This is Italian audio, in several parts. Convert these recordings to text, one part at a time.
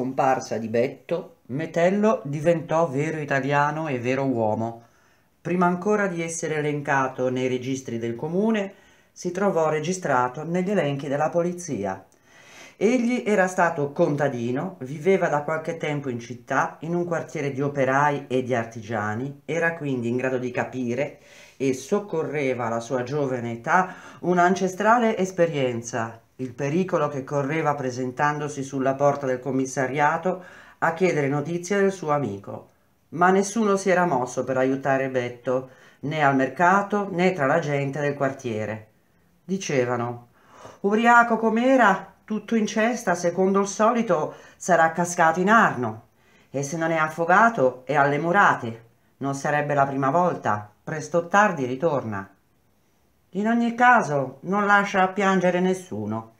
Scomparsa di Betto, Metello diventò vero italiano e vero uomo. Prima ancora di essere elencato nei registri del comune, si trovò registrato negli elenchi della polizia. Egli era stato contadino, viveva da qualche tempo in città, in un quartiere di operai e di artigiani, era quindi in grado di capire e soccorreva alla sua giovane età un'ancestrale esperienza il pericolo che correva presentandosi sulla porta del commissariato a chiedere notizie del suo amico. Ma nessuno si era mosso per aiutare Betto, né al mercato né tra la gente del quartiere. Dicevano, ubriaco com'era, tutto in cesta, secondo il solito, sarà cascato in Arno. E se non è affogato, è alle murate. Non sarebbe la prima volta. Presto o tardi ritorna. In ogni caso non lascia piangere nessuno.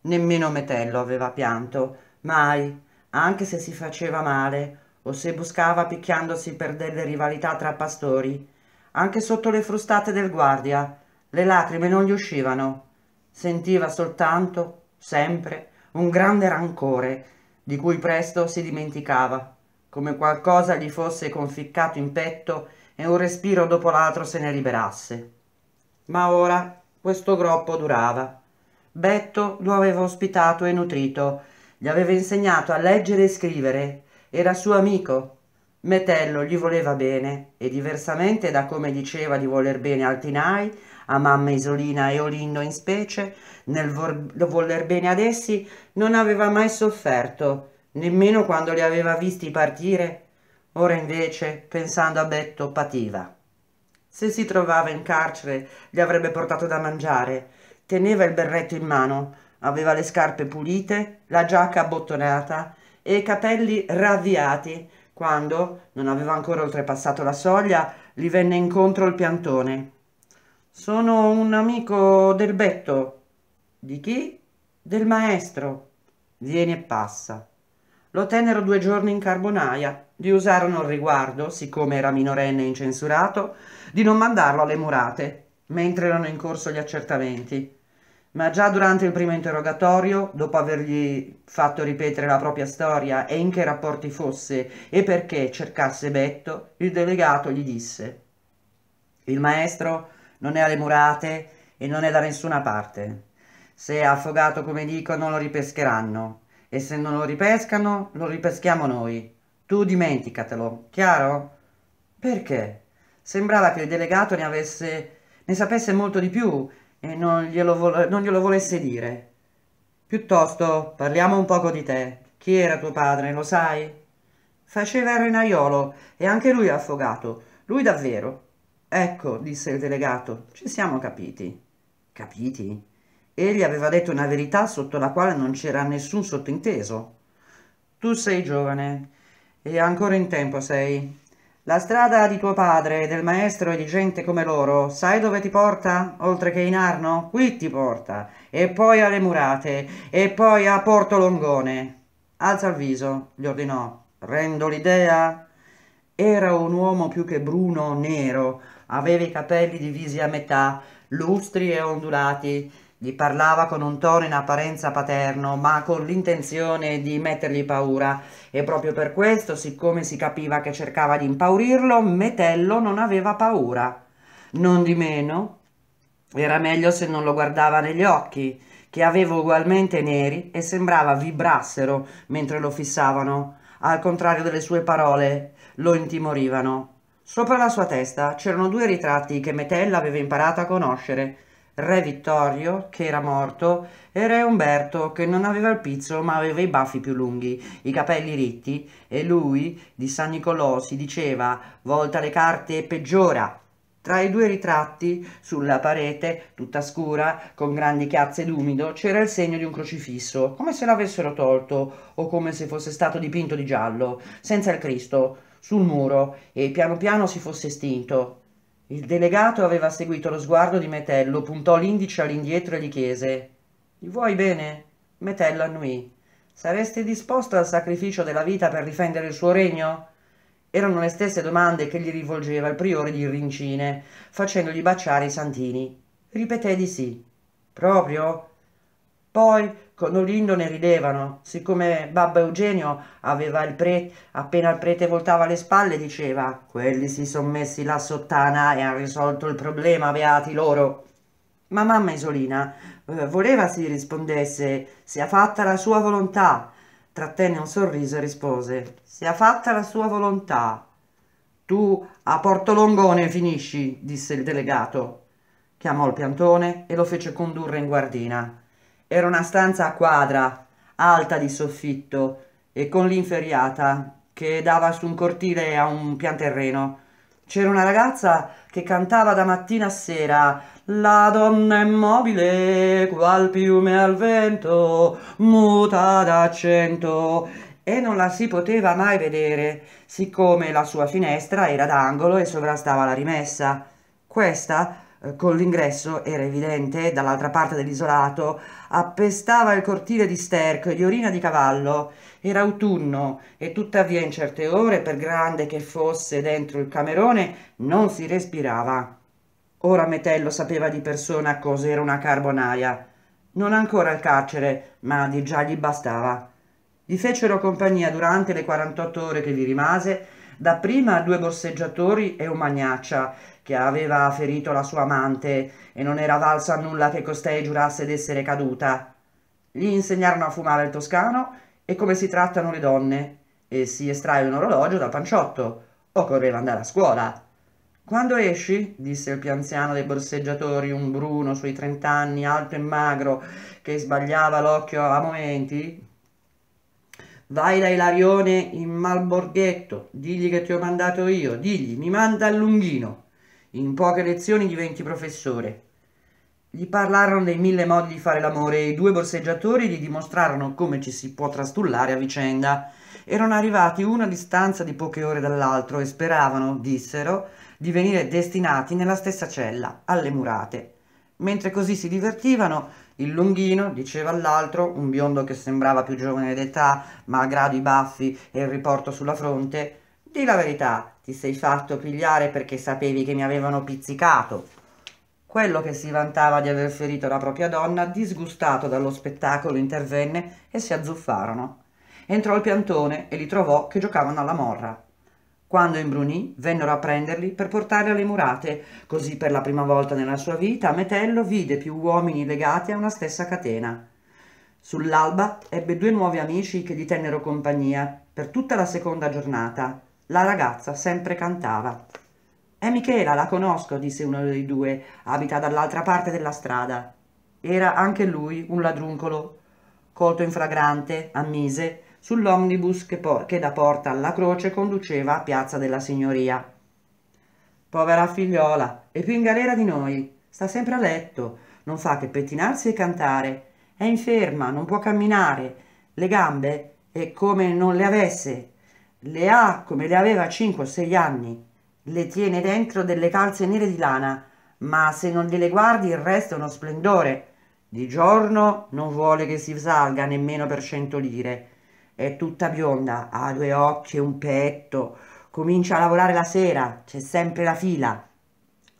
Nemmeno Metello aveva pianto, mai, anche se si faceva male o se buscava picchiandosi per delle rivalità tra pastori. Anche sotto le frustate del guardia le lacrime non gli uscivano. Sentiva soltanto, sempre, un grande rancore, di cui presto si dimenticava, come qualcosa gli fosse conficcato in petto e un respiro dopo l'altro se ne liberasse ma ora questo groppo durava. Betto lo aveva ospitato e nutrito, gli aveva insegnato a leggere e scrivere, era suo amico. Metello gli voleva bene e diversamente da come diceva di voler bene al Tinai, a mamma Isolina e Olindo in specie, nel voler bene ad essi, non aveva mai sofferto, nemmeno quando li aveva visti partire. Ora invece, pensando a Betto, pativa. Se si trovava in carcere gli avrebbe portato da mangiare. Teneva il berretto in mano, aveva le scarpe pulite, la giacca abbottonata e i capelli ravviati quando, non aveva ancora oltrepassato la soglia, gli venne incontro il piantone. Sono un amico del Betto. Di chi? Del maestro. Vieni e passa. Lo tennero due giorni in carbonaia, gli usarono il riguardo, siccome era minorenne e incensurato, di non mandarlo alle murate, mentre erano in corso gli accertamenti. Ma già durante il primo interrogatorio, dopo avergli fatto ripetere la propria storia e in che rapporti fosse e perché cercasse Betto, il delegato gli disse Il maestro non è alle murate e non è da nessuna parte. Se è affogato come dico non lo ripescheranno e se non lo ripescano lo ripeschiamo noi. Tu dimenticatelo, chiaro? Perché? Sembrava che il delegato ne avesse, ne sapesse molto di più e non glielo, vo- non glielo volesse dire. Piuttosto, parliamo un poco di te. Chi era tuo padre, lo sai? Faceva il renaiolo e anche lui affogato. Lui davvero. Ecco, disse il delegato, ci siamo capiti. Capiti? Egli aveva detto una verità sotto la quale non c'era nessun sottinteso. Tu sei giovane e ancora in tempo sei. La strada di tuo padre, del maestro e di gente come loro, sai dove ti porta? Oltre che in Arno? Qui ti porta. E poi alle murate. E poi a Porto Longone. Alza il viso, gli ordinò. Rendo l'idea? Era un uomo più che bruno, nero. Aveva i capelli divisi a metà, lustri e ondulati gli parlava con un tono in apparenza paterno, ma con l'intenzione di mettergli paura, e proprio per questo, siccome si capiva che cercava di impaurirlo, Metello non aveva paura. Non di meno, era meglio se non lo guardava negli occhi, che aveva ugualmente neri e sembrava vibrassero mentre lo fissavano, al contrario delle sue parole, lo intimorivano. Sopra la sua testa c'erano due ritratti che Metella aveva imparato a conoscere, re Vittorio, che era morto, e re Umberto, che non aveva il pizzo ma aveva i baffi più lunghi, i capelli ritti, e lui, di San Nicolò, si diceva, volta le carte e peggiora. Tra i due ritratti, sulla parete, tutta scura, con grandi chiazze d'umido, c'era il segno di un crocifisso, come se l'avessero tolto, o come se fosse stato dipinto di giallo, senza il Cristo, sul muro, e piano piano si fosse estinto. Il delegato aveva seguito lo sguardo di Metello, puntò l'indice all'indietro e gli chiese Gli vuoi bene? Metello annuì. Saresti disposto al sacrificio della vita per difendere il suo regno? Erano le stesse domande che gli rivolgeva il priore di Rincine, facendogli baciare i santini. Ripeté di sì. Proprio? Poi, con Olindo ne ridevano, siccome babbo Eugenio aveva il prete, appena il prete voltava le spalle diceva quelli si son messi la sottana e han risolto il problema, beati loro. Ma mamma Isolina eh, voleva si rispondesse sia fatta la sua volontà. Trattenne un sorriso e rispose sia fatta la sua volontà. Tu a Porto Longone finisci, disse il delegato. Chiamò il piantone e lo fece condurre in guardina. Era una stanza quadra, alta di soffitto e con l'inferiata che dava su un cortile a un pianterreno. C'era una ragazza che cantava da mattina a sera La donna immobile, qual piume al vento, muta d'accento e non la si poteva mai vedere, siccome la sua finestra era d'angolo e sovrastava la rimessa. Questa con l'ingresso era evidente, dall'altra parte dell'isolato, appestava il cortile di sterco e di orina di cavallo. Era autunno e tuttavia in certe ore, per grande che fosse dentro il camerone, non si respirava. Ora Metello sapeva di persona cos'era una carbonaia. Non ancora il carcere, ma di già gli bastava. Gli fecero compagnia durante le 48 ore che vi rimase, dapprima due borseggiatori e un magnaccia, che aveva ferito la sua amante e non era valso a nulla che costei giurasse d'essere caduta. Gli insegnarono a fumare il toscano e come si trattano le donne e si estrae un orologio dal panciotto. Occorreva andare a scuola. Quando esci, disse il più anziano dei borseggiatori, un bruno sui trent'anni, alto e magro, che sbagliava l'occhio a momenti, vai da Ilarione in Malborghetto, digli che ti ho mandato io, digli, mi manda il lunghino. In poche lezioni diventi professore. Gli parlarono dei mille modi di fare l'amore e i due borseggiatori gli dimostrarono come ci si può trastullare a vicenda. Erano arrivati una distanza di poche ore dall'altro e speravano, dissero, di venire destinati nella stessa cella, alle murate. Mentre così si divertivano, il lunghino diceva all'altro, un biondo che sembrava più giovane d'età, malgrado i baffi e il riporto sulla fronte, di la verità, ti sei fatto pigliare perché sapevi che mi avevano pizzicato. Quello che si vantava di aver ferito la propria donna, disgustato dallo spettacolo, intervenne e si azzuffarono. Entrò il piantone e li trovò che giocavano alla morra. Quando imbrunì, vennero a prenderli per portarli alle murate. Così per la prima volta nella sua vita Metello vide più uomini legati a una stessa catena. Sull'alba ebbe due nuovi amici che gli tennero compagnia per tutta la seconda giornata la ragazza sempre cantava. È Michela, la conosco, disse uno dei due, abita dall'altra parte della strada. Era anche lui un ladruncolo, colto in fragrante, a mise, sull'omnibus che, che da Porta alla Croce conduceva a Piazza della Signoria. Povera figliola, è più in galera di noi, sta sempre a letto, non fa che pettinarsi e cantare, è inferma, non può camminare, le gambe è come non le avesse, le ha come le aveva a 5 o 6 anni. Le tiene dentro delle calze nere di lana, ma se non gliele guardi il resto è uno splendore. Di giorno non vuole che si salga nemmeno per cento lire. È tutta bionda, ha due occhi e un petto. Comincia a lavorare la sera, c'è sempre la fila.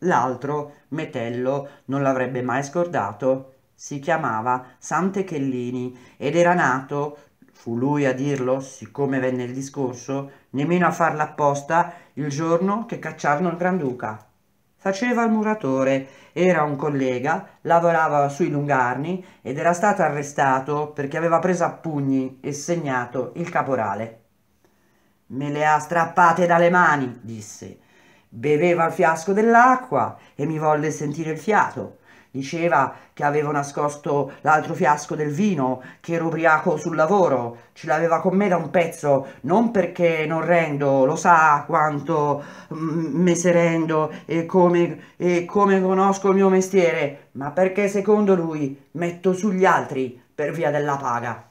L'altro, Metello, non l'avrebbe mai scordato. Si chiamava Sant'Echellini ed era nato fu lui a dirlo, siccome venne il discorso, nemmeno a farla apposta, il giorno che cacciarono il Granduca. Faceva il muratore, era un collega, lavorava sui lungarni ed era stato arrestato perché aveva preso a pugni e segnato il caporale. Me le ha strappate dalle mani, disse. Beveva il fiasco dell'acqua e mi volle sentire il fiato. Diceva che avevo nascosto l'altro fiasco del vino, che ero ubriaco sul lavoro, ce l'aveva con me da un pezzo, non perché non rendo, lo sa quanto mm, me se rendo e come, e come conosco il mio mestiere, ma perché secondo lui metto sugli altri per via della paga.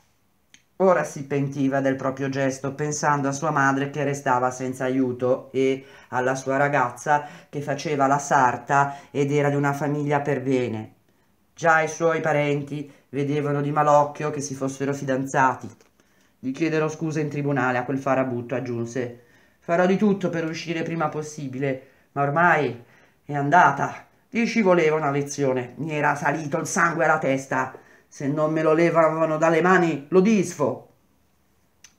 Ora si pentiva del proprio gesto, pensando a sua madre che restava senza aiuto e alla sua ragazza che faceva la sarta ed era di una famiglia per bene. Già i suoi parenti vedevano di malocchio che si fossero fidanzati. Gli chiedero scusa in tribunale a quel farabutto, aggiunse. Farò di tutto per uscire prima possibile, ma ormai è andata. Gli ci voleva una lezione. Mi era salito il sangue alla testa. Se non me lo levavano dalle mani lo disfo.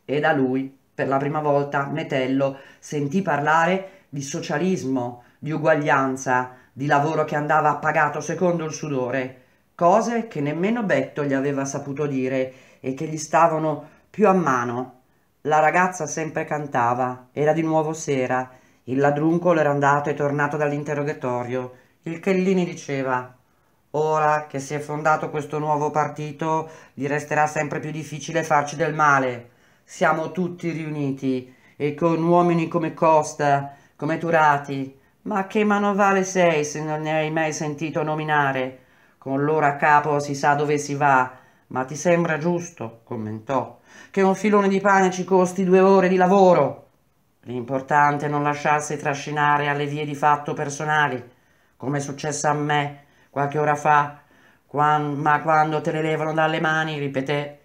E da lui, per la prima volta, Metello sentì parlare di socialismo, di uguaglianza, di lavoro che andava pagato secondo il sudore, cose che nemmeno Betto gli aveva saputo dire e che gli stavano più a mano. La ragazza sempre cantava, era di nuovo sera, il ladruncolo era andato e tornato dall'interrogatorio. Il Chellini diceva Ora che si è fondato questo nuovo partito, gli resterà sempre più difficile farci del male. Siamo tutti riuniti e con uomini come Costa, come Turati. Ma che manovale sei se non ne hai mai sentito nominare? Con loro a capo si sa dove si va, ma ti sembra giusto, commentò, che un filone di pane ci costi due ore di lavoro? L'importante è non lasciarsi trascinare alle vie di fatto personali, come è successo a me qualche ora fa, quando, ma quando te le levano dalle mani, ripeté,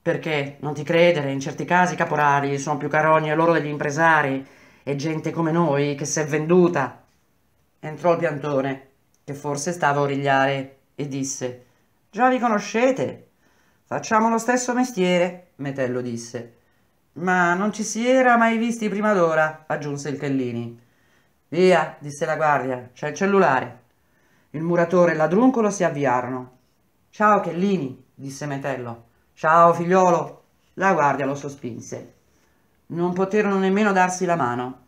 perché non ti credere, in certi casi i caporali sono più carogni a loro degli impresari e gente come noi che s'è venduta. Entrò il piantone, che forse stava a origliare, e disse Già vi conoscete? Facciamo lo stesso mestiere, Metello disse. Ma non ci si era mai visti prima d'ora, aggiunse il Chellini. Via, disse la guardia, c'è il cellulare. Il muratore e il ladruncolo si avviarono. Ciao Chellini, disse Metello. Ciao figliolo. La guardia lo sospinse. Non poterono nemmeno darsi la mano.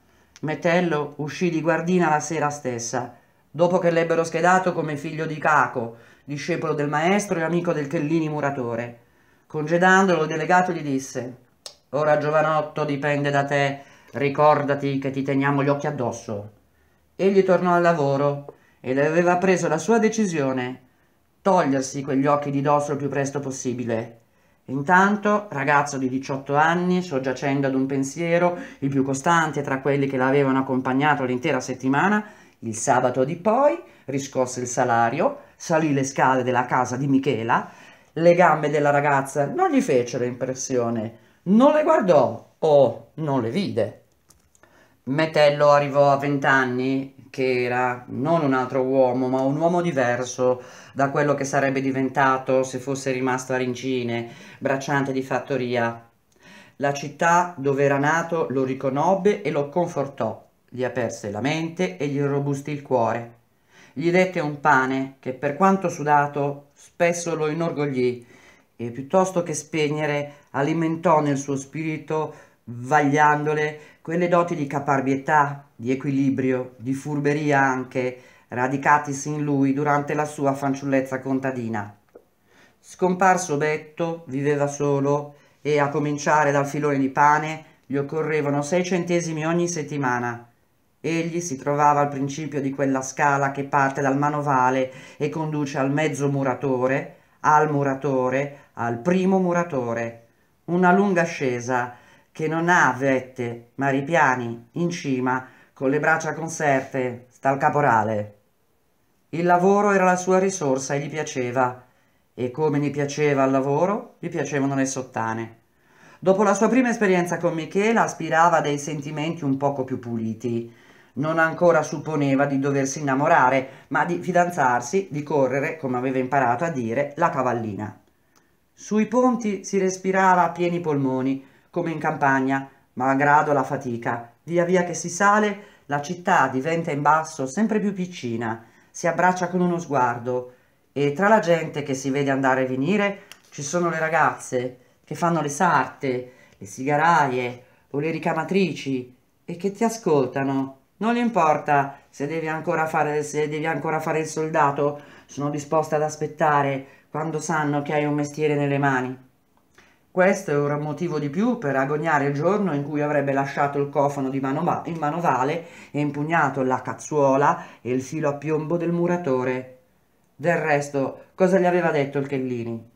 Metello uscì di guardina la sera stessa dopo che l'ebbero schedato come figlio di Caco, discepolo del maestro e amico del Chellini muratore. Congedandolo, il delegato gli disse Ora giovanotto dipende da te, ricordati che ti teniamo gli occhi addosso. Egli tornò al lavoro ed aveva preso la sua decisione, togliersi quegli occhi di dosso il più presto possibile. Intanto, ragazzo di 18 anni, soggiacendo ad un pensiero, il più costante tra quelli che l'avevano accompagnato l'intera settimana, il sabato di poi riscosse il salario, salì le scale della casa di Michela, le gambe della ragazza non gli fecero impressione, non le guardò o non le vide. Metello arrivò a vent'anni, che era non un altro uomo, ma un uomo diverso da quello che sarebbe diventato se fosse rimasto a Rincine, bracciante di fattoria. La città dove era nato lo riconobbe e lo confortò gli aperse la mente e gli robustì il cuore. Gli dette un pane che per quanto sudato spesso lo inorgoglì e piuttosto che spegnere alimentò nel suo spirito, vagliandole, quelle doti di caparbietà, di equilibrio, di furberia anche, radicatisi in lui durante la sua fanciullezza contadina. Scomparso Betto, viveva solo e a cominciare dal filone di pane gli occorrevano sei centesimi ogni settimana Egli si trovava al principio di quella scala che parte dal manovale e conduce al mezzo muratore, al muratore, al primo muratore. Una lunga ascesa che non ha vette, ma ripiani, in cima, con le braccia conserte, sta il caporale. Il lavoro era la sua risorsa e gli piaceva, e come gli piaceva il lavoro, gli piacevano le sottane. Dopo la sua prima esperienza con Michela aspirava a dei sentimenti un poco più puliti, non ancora supponeva di doversi innamorare, ma di fidanzarsi, di correre, come aveva imparato a dire, la cavallina. Sui ponti si respirava a pieni polmoni, come in campagna, malgrado la fatica. Via via che si sale, la città diventa in basso sempre più piccina, si abbraccia con uno sguardo e tra la gente che si vede andare e venire ci sono le ragazze che fanno le sarte, le sigaraie o le ricamatrici e che ti ascoltano non gli importa se devi ancora fare, se devi ancora fare il soldato, sono disposta ad aspettare quando sanno che hai un mestiere nelle mani. Questo è ora un motivo di più per agognare il giorno in cui avrebbe lasciato il cofano di manova- il manovale e impugnato la cazzuola e il filo a piombo del muratore. Del resto, cosa gli aveva detto il Chellini?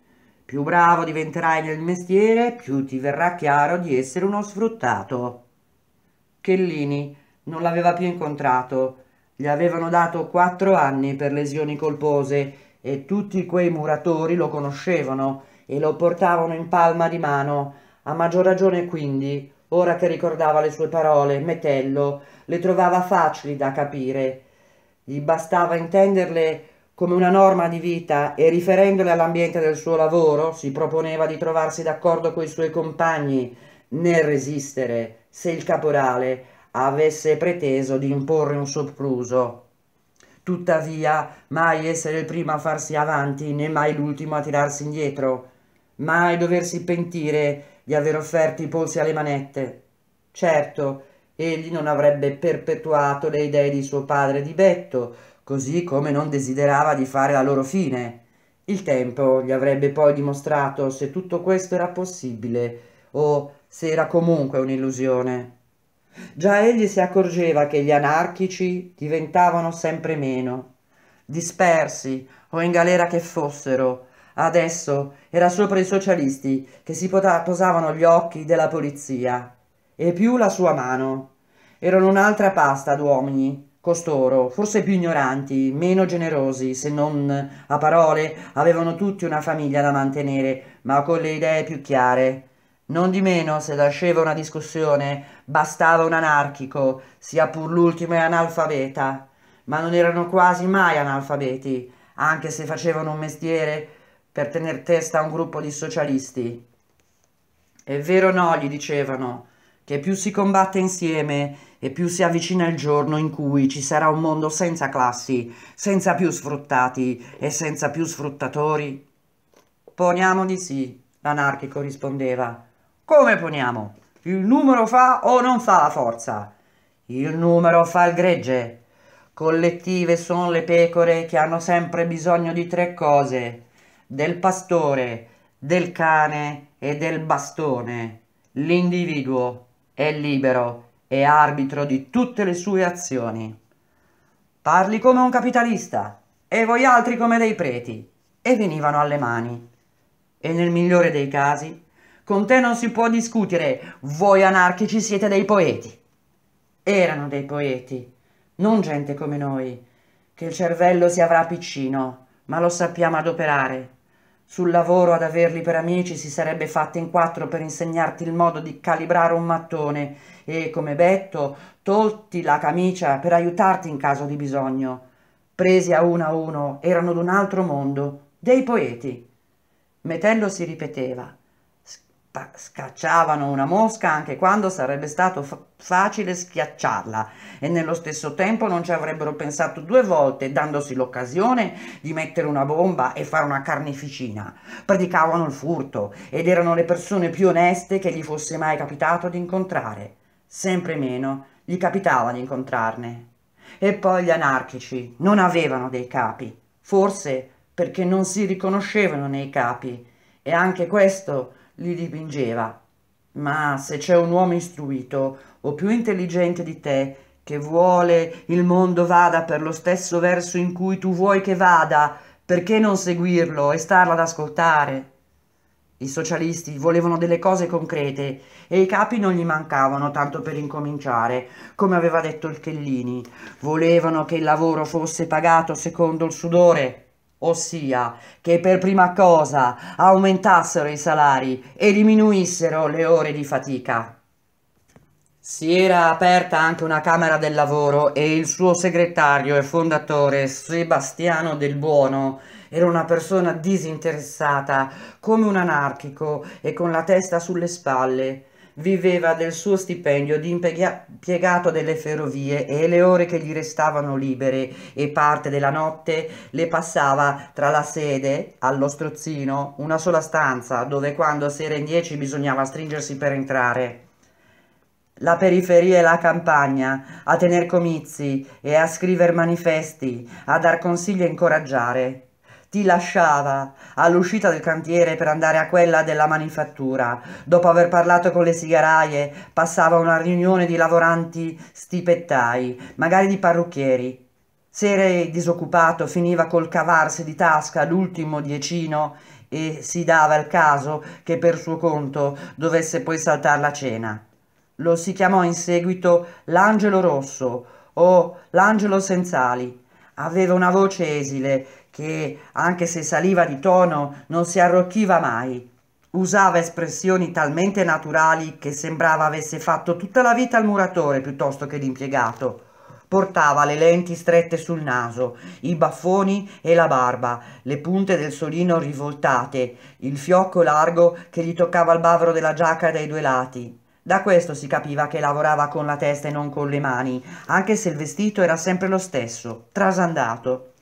Più bravo diventerai nel mestiere, più ti verrà chiaro di essere uno sfruttato. Chellini non l'aveva più incontrato. Gli avevano dato quattro anni per lesioni colpose e tutti quei muratori lo conoscevano e lo portavano in palma di mano. A maggior ragione quindi, ora che ricordava le sue parole, Metello le trovava facili da capire. Gli bastava intenderle come una norma di vita e riferendole all'ambiente del suo lavoro si proponeva di trovarsi d'accordo coi suoi compagni nel resistere se il caporale avesse preteso di imporre un sopruso. Tuttavia, mai essere il primo a farsi avanti né mai l'ultimo a tirarsi indietro, mai doversi pentire di aver offerto i polsi alle manette. Certo, egli non avrebbe perpetuato le idee di suo padre di Betto, così come non desiderava di fare la loro fine. Il tempo gli avrebbe poi dimostrato se tutto questo era possibile o se era comunque un'illusione. Già egli si accorgeva che gli anarchici diventavano sempre meno, dispersi o in galera che fossero. Adesso era sopra i socialisti che si posavano gli occhi della polizia e più la sua mano. Erano un'altra pasta d'uomini, Costoro, forse più ignoranti, meno generosi, se non a parole, avevano tutti una famiglia da mantenere, ma con le idee più chiare. Non di meno, se nasceva una discussione, bastava un anarchico, sia pur l'ultimo e analfabeta, ma non erano quasi mai analfabeti, anche se facevano un mestiere per tener testa a un gruppo di socialisti. È vero o no, gli dicevano, che più si combatte insieme e più si avvicina il giorno in cui ci sarà un mondo senza classi, senza più sfruttati e senza più sfruttatori? Poniamo di sì, l'anarchico rispondeva. Come poniamo? Il numero fa o non fa la forza? Il numero fa il gregge. Collettive sono le pecore che hanno sempre bisogno di tre cose, del pastore, del cane e del bastone. L'individuo è libero e arbitro di tutte le sue azioni. Parli come un capitalista e voi altri come dei preti, e venivano alle mani. E nel migliore dei casi, con te non si può discutere, voi anarchici siete dei poeti. Erano dei poeti, non gente come noi, che il cervello si avrà piccino, ma lo sappiamo adoperare sul lavoro ad averli per amici si sarebbe fatta in quattro per insegnarti il modo di calibrare un mattone e, come Betto, tolti la camicia per aiutarti in caso di bisogno. Presi a uno a uno erano d'un altro mondo, dei poeti. Metello si ripeteva scacciavano una mosca anche quando sarebbe stato fa- facile schiacciarla e nello stesso tempo non ci avrebbero pensato due volte dandosi l'occasione di mettere una bomba e fare una carneficina. Predicavano il furto ed erano le persone più oneste che gli fosse mai capitato di incontrare. Sempre meno gli capitava di incontrarne. E poi gli anarchici non avevano dei capi, forse perché non si riconoscevano nei capi e anche questo li dipingeva. Ma se c'è un uomo istruito o più intelligente di te che vuole il mondo vada per lo stesso verso in cui tu vuoi che vada, perché non seguirlo e starlo ad ascoltare? I socialisti volevano delle cose concrete e i capi non gli mancavano tanto per incominciare, come aveva detto il Chellini. Volevano che il lavoro fosse pagato secondo il sudore ossia che per prima cosa aumentassero i salari e diminuissero le ore di fatica. Si era aperta anche una Camera del Lavoro e il suo segretario e fondatore Sebastiano Del Buono era una persona disinteressata, come un anarchico e con la testa sulle spalle viveva del suo stipendio di impiegato delle ferrovie e le ore che gli restavano libere e parte della notte le passava tra la sede allo strozzino, una sola stanza dove quando si era in dieci bisognava stringersi per entrare. La periferia e la campagna, a tener comizi e a scrivere manifesti, a dar consigli e incoraggiare ti lasciava all'uscita del cantiere per andare a quella della manifattura. Dopo aver parlato con le sigaraie, passava una riunione di lavoranti stipettai, magari di parrucchieri. Se eri disoccupato, finiva col cavarsi di tasca l'ultimo diecino e si dava il caso che per suo conto dovesse poi saltare la cena. Lo si chiamò in seguito l'Angelo Rosso o l'Angelo Senzali. Aveva una voce esile che, anche se saliva di tono, non si arrocchiva mai. Usava espressioni talmente naturali che sembrava avesse fatto tutta la vita il muratore piuttosto che l'impiegato. Portava le lenti strette sul naso, i baffoni e la barba, le punte del solino rivoltate, il fiocco largo che gli toccava il bavero della giacca dai due lati. Da questo si capiva che lavorava con la testa e non con le mani, anche se il vestito era sempre lo stesso, trasandato.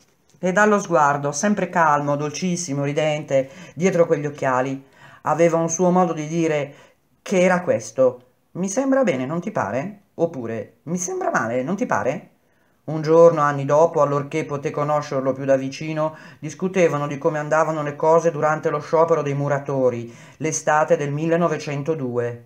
E dallo sguardo, sempre calmo, dolcissimo, ridente, dietro quegli occhiali, aveva un suo modo di dire che era questo. Mi sembra bene, non ti pare? Oppure, mi sembra male, non ti pare? Un giorno, anni dopo, allorché poté conoscerlo più da vicino, discutevano di come andavano le cose durante lo sciopero dei muratori, l'estate del 1902.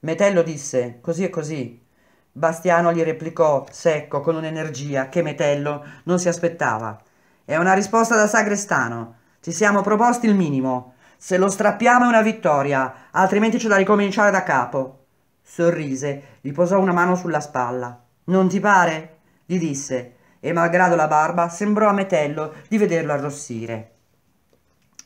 Metello disse, così e così. Bastiano gli replicò, secco, con un'energia che Metello non si aspettava. È una risposta da sagrestano. Ci siamo proposti il minimo. Se lo strappiamo è una vittoria, altrimenti c'è da ricominciare da capo. Sorrise, gli posò una mano sulla spalla. Non ti pare? gli disse, e malgrado la barba sembrò a Metello di vederlo arrossire.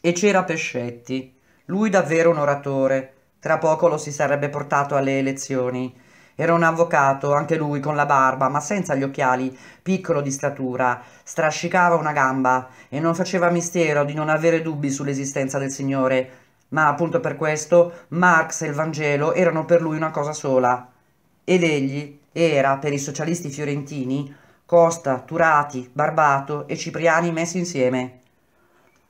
E c'era Pescetti, lui davvero un oratore. Tra poco lo si sarebbe portato alle elezioni. Era un avvocato, anche lui con la barba, ma senza gli occhiali, piccolo di statura, strascicava una gamba e non faceva mistero di non avere dubbi sull'esistenza del Signore ma appunto per questo Marx e il Vangelo erano per lui una cosa sola. Ed egli era, per i socialisti fiorentini, Costa, Turati, Barbato e Cipriani messi insieme.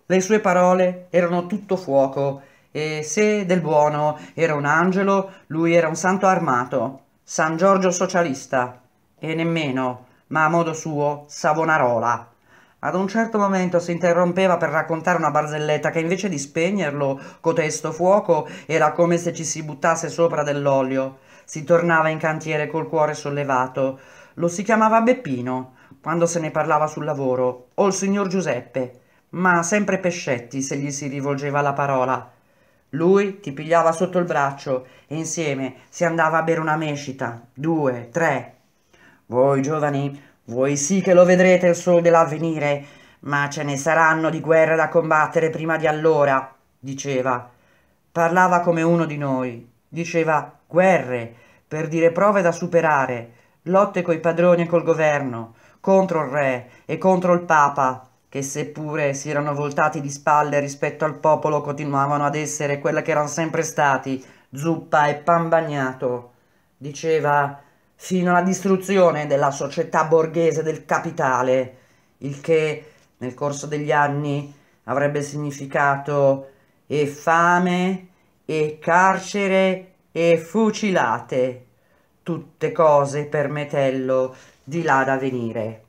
Le sue parole erano tutto fuoco, e se del buono era un angelo, lui era un santo armato, San Giorgio socialista, e nemmeno, ma a modo suo, Savonarola. Ad un certo momento si interrompeva per raccontare una barzelletta che invece di spegnerlo, cotesto fuoco, era come se ci si buttasse sopra dell'olio. Si tornava in cantiere col cuore sollevato. Lo si chiamava Beppino, quando se ne parlava sul lavoro, o il signor Giuseppe, ma sempre Pescetti se gli si rivolgeva la parola. Lui ti pigliava sotto il braccio e insieme si andava a bere una mescita, due, tre. Voi giovani voi sì che lo vedrete il sol dell'avvenire, ma ce ne saranno di guerre da combattere prima di allora, diceva. Parlava come uno di noi. Diceva guerre, per dire prove da superare, lotte coi padroni e col governo, contro il re e contro il papa, che seppure si erano voltati di spalle rispetto al popolo continuavano ad essere quella che erano sempre stati, zuppa e pan bagnato. Diceva fino alla distruzione della società borghese del capitale, il che nel corso degli anni avrebbe significato e fame e carcere e fucilate, tutte cose per Metello di là da venire.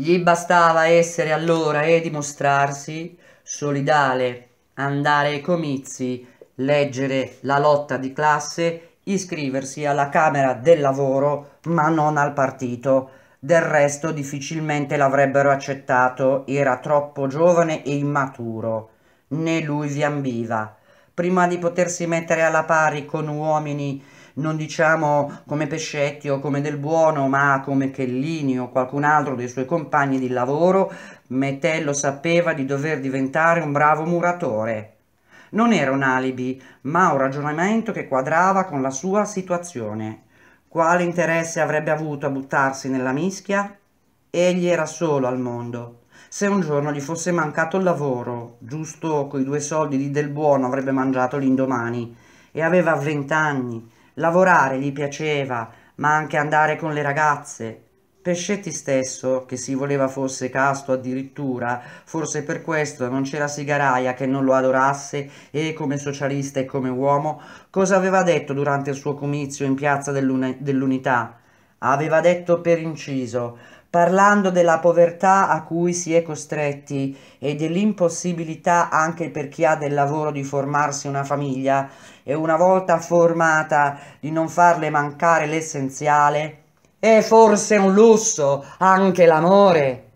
Gli bastava essere allora e dimostrarsi solidale, andare ai comizi, leggere la lotta di classe iscriversi alla Camera del Lavoro, ma non al partito. Del resto difficilmente l'avrebbero accettato, era troppo giovane e immaturo. Né lui vi ambiva. Prima di potersi mettere alla pari con uomini non diciamo come Pescetti o come Del Buono, ma come Chellini o qualcun altro dei suoi compagni di lavoro, Metello sapeva di dover diventare un bravo muratore. Non era un alibi, ma un ragionamento che quadrava con la sua situazione. Quale interesse avrebbe avuto a buttarsi nella mischia? Egli era solo al mondo. Se un giorno gli fosse mancato il lavoro, giusto coi due soldi di Del Buono avrebbe mangiato l'indomani, e aveva vent'anni, lavorare gli piaceva, ma anche andare con le ragazze, Pescetti stesso, che si voleva fosse casto addirittura, forse per questo non c'era Sigaraia che non lo adorasse e come socialista e come uomo, cosa aveva detto durante il suo comizio in piazza dell'Unità? Aveva detto per inciso, parlando della povertà a cui si è costretti e dell'impossibilità anche per chi ha del lavoro di formarsi una famiglia e una volta formata di non farle mancare l'essenziale, è forse un lusso anche l'amore?